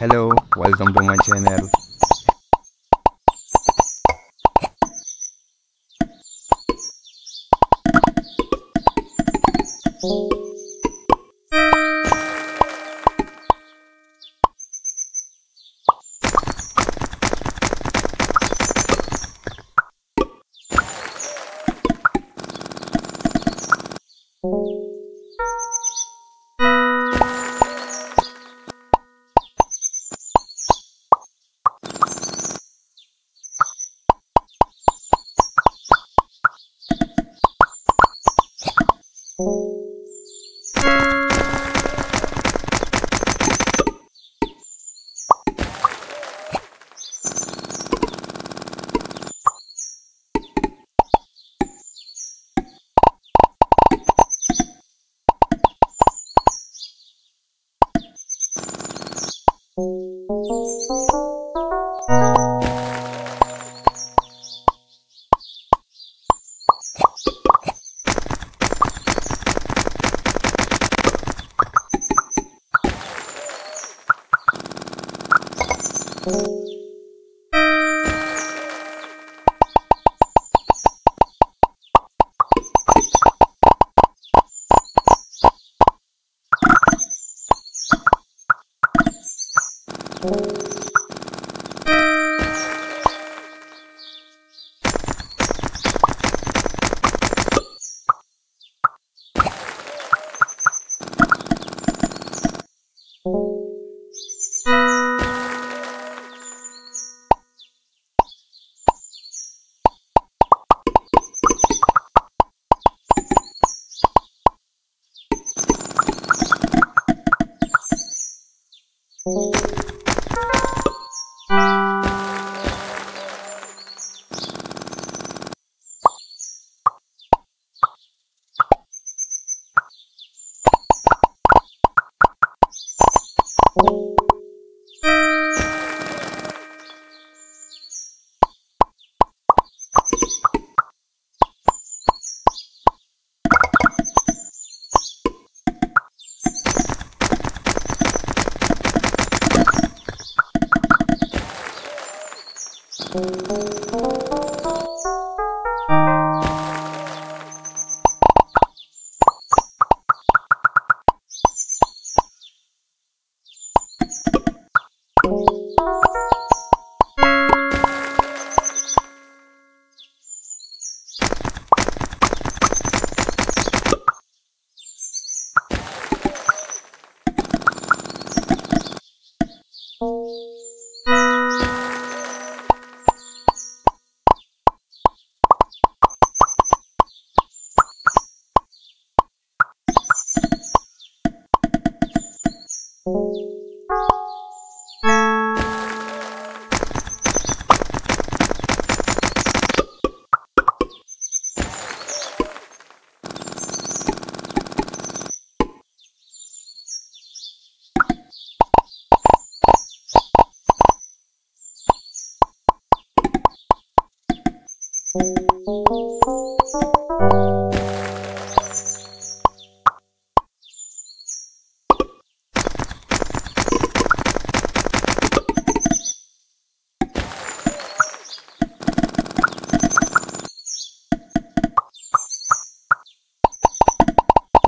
Hello, welcome to my channel.